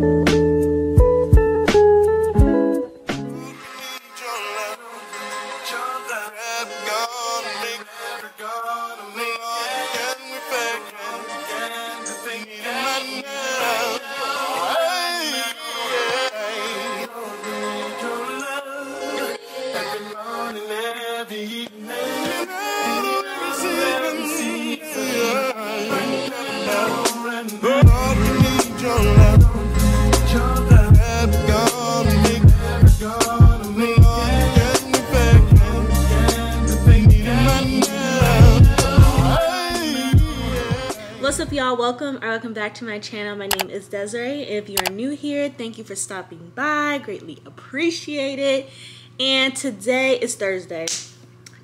What's y'all? Welcome or welcome back to my channel. My name is Desirae. If you are new here, thank you for stopping by. Greatly appreciate it. And today is Thursday.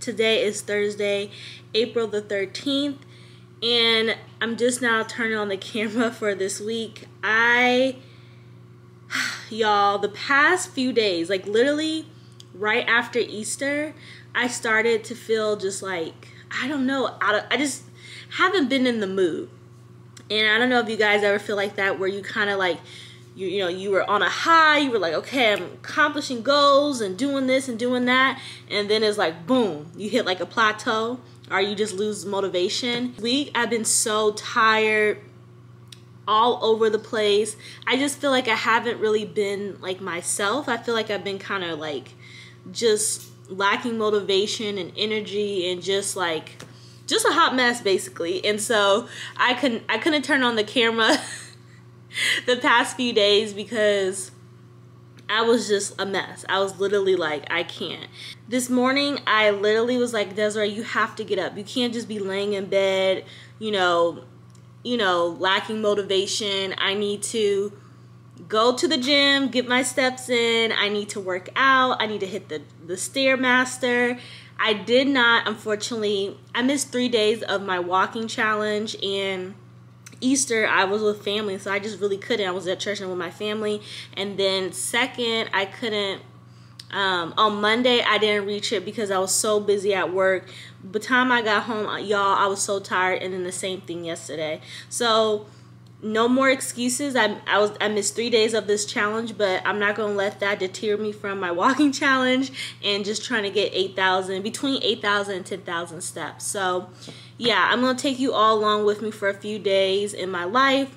Today is Thursday, April the 13th. And I'm just now turning on the camera for this week. I, y'all, the past few days, like literally right after Easter, I started to feel just like, I don't know, I just, haven't been in the mood. And I don't know if you guys ever feel like that where you kind of like you you know you were on a high, you were like, okay, I'm accomplishing goals and doing this and doing that, and then it's like boom, you hit like a plateau or you just lose motivation. Week I've been so tired all over the place. I just feel like I haven't really been like myself. I feel like I've been kind of like just lacking motivation and energy and just like just a hot mess basically. And so I couldn't I couldn't turn on the camera the past few days because I was just a mess. I was literally like, I can't. This morning, I literally was like, Desirae, you have to get up. You can't just be laying in bed, you know, you know, lacking motivation. I need to go to the gym, get my steps in. I need to work out. I need to hit the, the Stairmaster. I did not, unfortunately, I missed three days of my walking challenge and Easter, I was with family, so I just really couldn't. I was at church and with my family. And then, second, I couldn't. Um, on Monday, I didn't reach it because I was so busy at work. By the time I got home, y'all, I was so tired. And then the same thing yesterday. So, no more excuses. I, I was I missed three days of this challenge, but I'm not gonna let that deter me from my walking challenge and just trying to get 8,000 between 8,000 and 10,000 steps. So yeah, I'm gonna take you all along with me for a few days in my life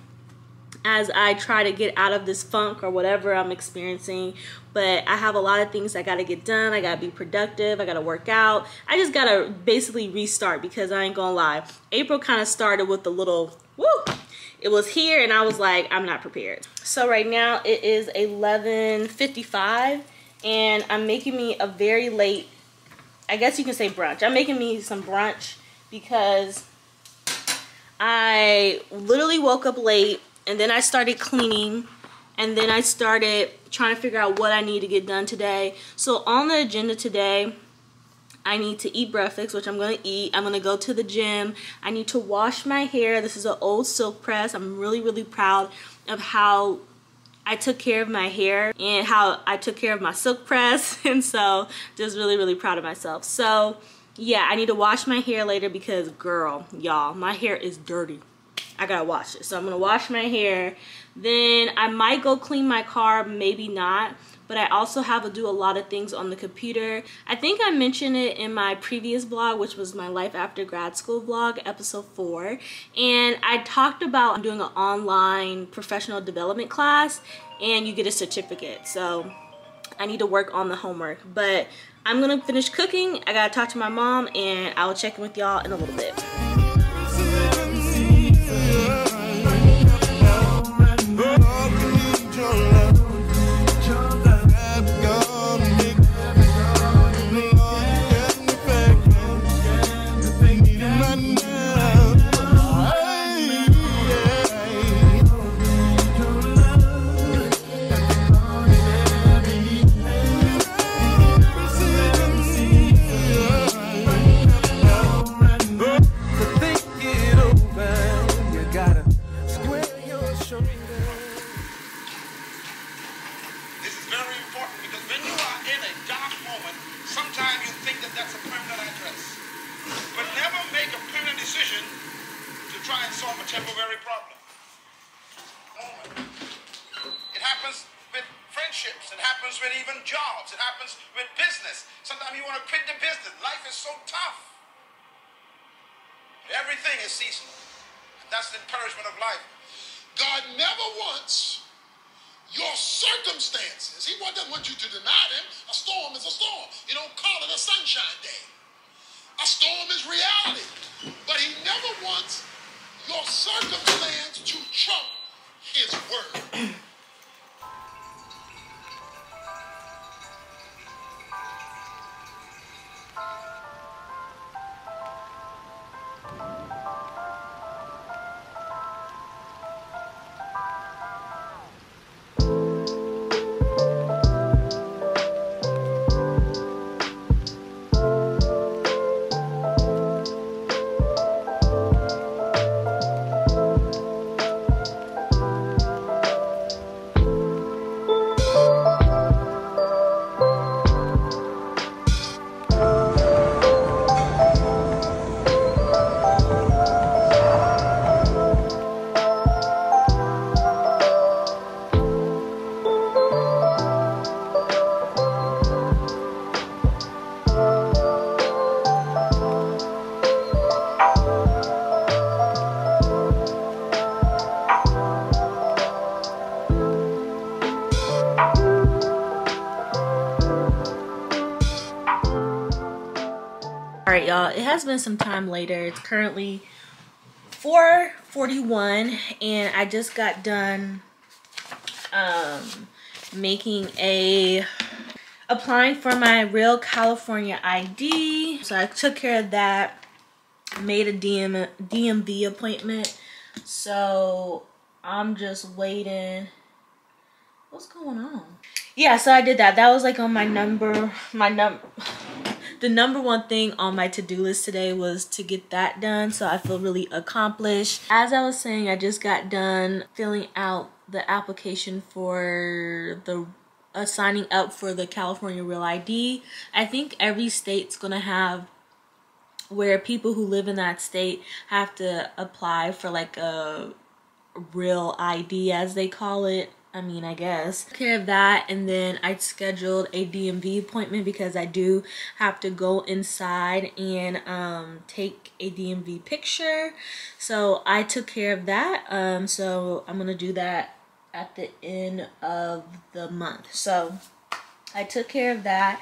as I try to get out of this funk or whatever I'm experiencing. But I have a lot of things I gotta get done. I gotta be productive. I gotta work out. I just gotta basically restart because I ain't gonna lie. April kind of started with a little woo it was here and I was like, I'm not prepared. So right now it is 11.55 and I'm making me a very late, I guess you can say brunch. I'm making me some brunch because I literally woke up late and then I started cleaning and then I started trying to figure out what I need to get done today. So on the agenda today, I need to eat breakfast, which I'm going to eat. I'm going to go to the gym. I need to wash my hair. This is an old silk press. I'm really, really proud of how I took care of my hair and how I took care of my silk press. And so just really, really proud of myself. So yeah, I need to wash my hair later because girl, y'all, my hair is dirty. I gotta wash it. So I'm gonna wash my hair. Then I might go clean my car, maybe not but I also have to do a lot of things on the computer. I think I mentioned it in my previous blog, which was my Life After Grad School blog, episode 4. And I talked about doing an online professional development class and you get a certificate. So I need to work on the homework. But I'm to finish cooking. I got to talk to my mom and I'll check in with y'all in a little bit. decision to try and solve a temporary problem. It happens with friendships. It happens with even jobs. It happens with business. Sometimes you want to quit the business. Life is so tough. But everything is seasonal. And that's the encouragement of life. God never wants your circumstances. He doesn't want you to deny them. A storm is a storm. You don't call it a sunshine day. A storm is reality. Never wants your circumstance to trump his word. Has been some time later. It's currently 4:41, and I just got done um, making a applying for my real California ID. So I took care of that. Made a DM, DMV appointment. So I'm just waiting. What's going on? Yeah, so I did that. That was like on my number, my num the number one thing on my to-do list today was to get that done so i feel really accomplished. As i was saying i just got done filling out the application for the uh, signing up for the california real id i think every state's gonna have where people who live in that state have to apply for like a real id as they call it I mean, I guess. Took care of that and then I scheduled a DMV appointment because I do have to go inside and um, take a DMV picture. So I took care of that. Um, so I'm to do that at the end of the month. So I took care of that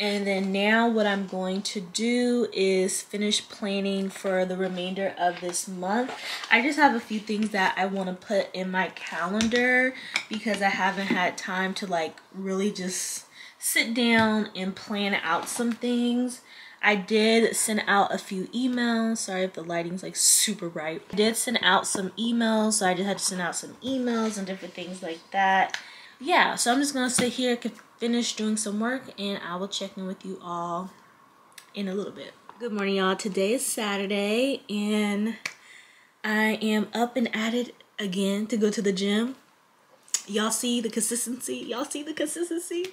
and then now what I'm going to do is finish planning for the remainder of this month. I just have a few things that I want to put in my calendar because I haven't had time to like really just sit down and plan out some things. I did send out a few emails. Sorry if the lighting's like super bright. I did send out some emails, so I just had to send out some emails and different things like that. Yeah, so I'm just gonna sit here, finish doing some work and I will check in with you all in a little bit. Good morning y'all. Today is Saturday and I am up and at it again to go to the gym. Y'all see the consistency? Y'all see the consistency?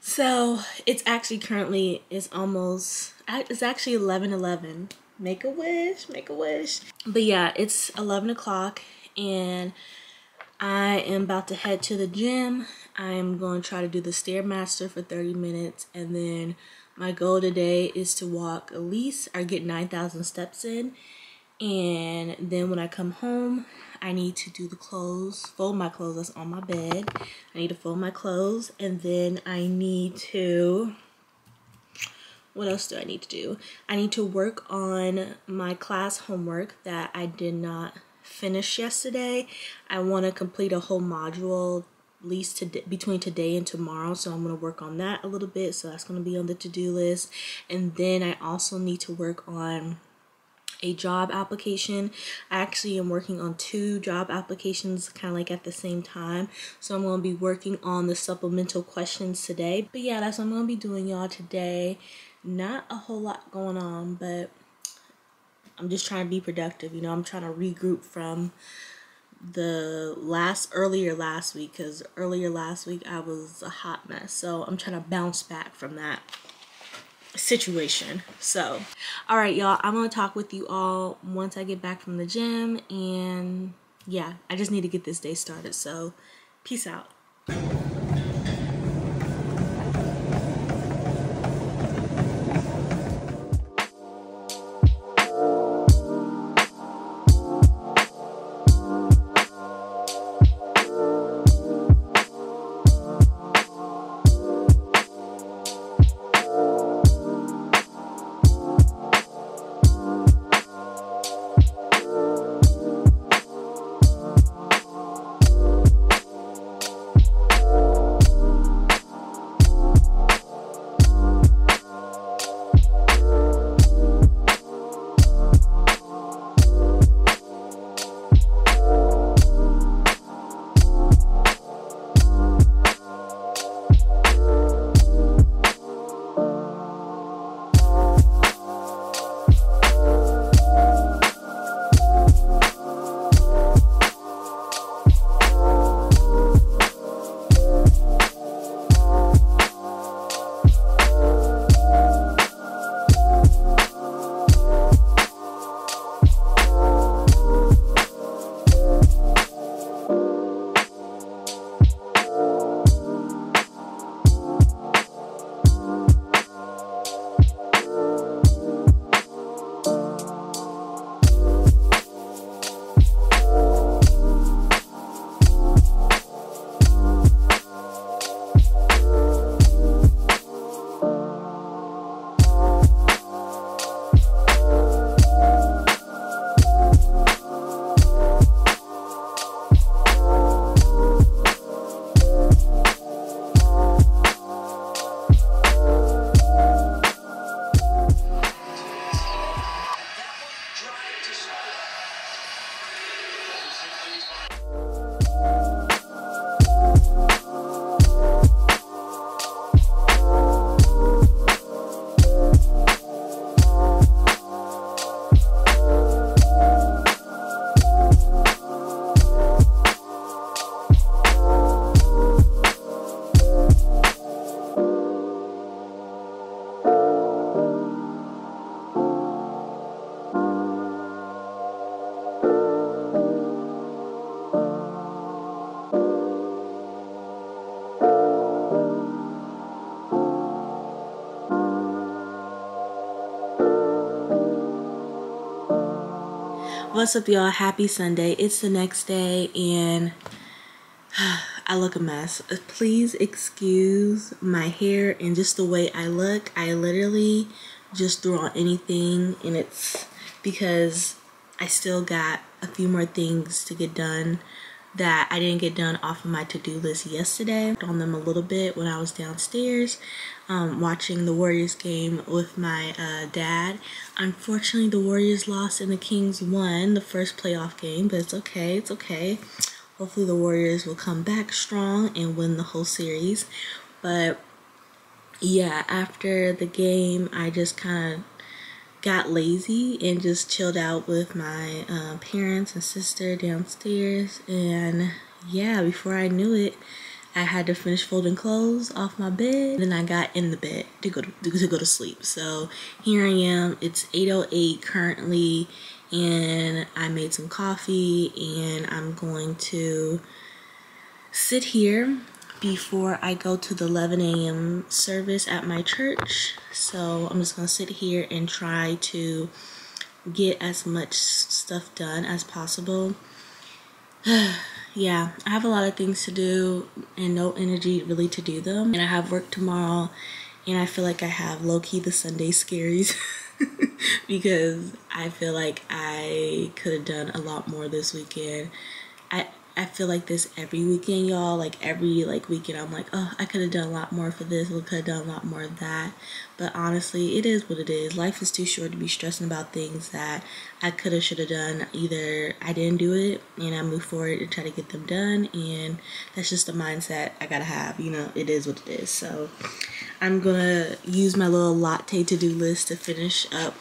So it's actually currently it's almost it's actually 11 11 make a wish make a wish but yeah it's 11 o'clock and I am about to head to the gym I'm going to try to do the Stairmaster for 30 minutes and then my goal today is to walk at least or get 9,000 steps in and then when I come home I need to do the clothes, fold my clothes that's on my bed. I need to fold my clothes and then I need to what else do I need to do? I need to work on my class homework that I did not finish yesterday. I want to complete a whole module at least today, between today and tomorrow. So I'm going to work on that a little bit. So that's going to be on the to-do list. And then I also need to work on a job application. I actually am working on two job applications kind of like at the same time. So I'm going to be working on the supplemental questions today. But yeah, that's what I'm going to be doing y'all today. Not a whole lot going on, but I'm just trying to be productive. You know, I'm trying to regroup from the last earlier last week because earlier last week I was a hot mess. So I'm trying to bounce back from that situation. So, all right, y'all, I'm going to talk with you all once I get back from the gym. And yeah, I just need to get this day started. So, peace out. What's up, y'all? Happy Sunday. It's the next day, and I look a mess. Uh, please excuse my hair and just the way I look. I literally just threw on anything, and it's because I still got a few more things to get done that I didn't get done off of my to-do list yesterday. On them a little bit when I was downstairs um, watching the Warriors game with my uh, dad. Unfortunately, the Warriors lost and the Kings won the first playoff game, but it's okay. It's okay. Hopefully, the Warriors will come back strong and win the whole series. But yeah, after the game, I just kind of got lazy and just chilled out with my uh, parents and sister downstairs. And yeah, before I knew it, I had to finish folding clothes off my bed. Then I got in the bed to go to, to go to sleep. So here I am. It's 8:08 currently, and I made some coffee, and I'm going to sit here before I go to the 11 a.m. service at my church. So I'm just gonna sit here and try to get as much stuff done as possible. yeah, I have a lot of things to do and no energy really to do them. And I have work tomorrow and I feel like I have low key the Sunday scaries because I feel like I could have done a lot more this weekend. I I feel like this every weekend, y'all. Like every like weekend, I'm like, oh, I could have done a lot more for this. I could have done a lot more of that. But honestly, it is what it is. Life is too short to be stressing about things that I could have, should have done. Either I didn't do it and I move forward and try to get them done, and that's just the mindset I gotta have. You know, it is what it is. So I'm gonna use my little latte to do list to finish up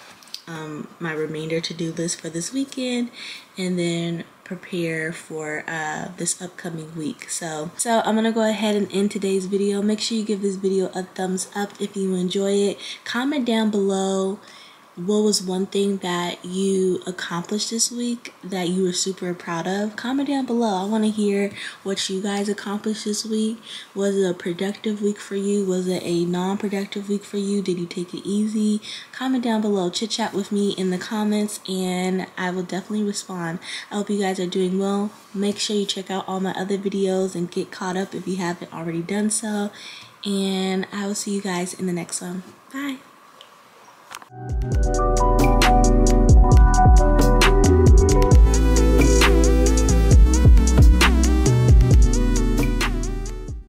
um, my remainder to do list for this weekend, and then prepare for uh, this upcoming week. So, so I'm gonna go ahead and end today's video. Make sure you give this video a thumbs up if you enjoy it. Comment down below what was one thing that you accomplished this week that you were super proud of? Comment down below. I want to hear what you guys accomplished this week. Was it a productive week for you? Was it a non productive week for you? Did you take it easy? Comment down below. Chit chat with me in the comments and I will definitely respond. I hope you guys are doing well. Make sure you check out all my other videos and get caught up if you haven't already done so. And I will see you guys in the next one. Bye. Thank you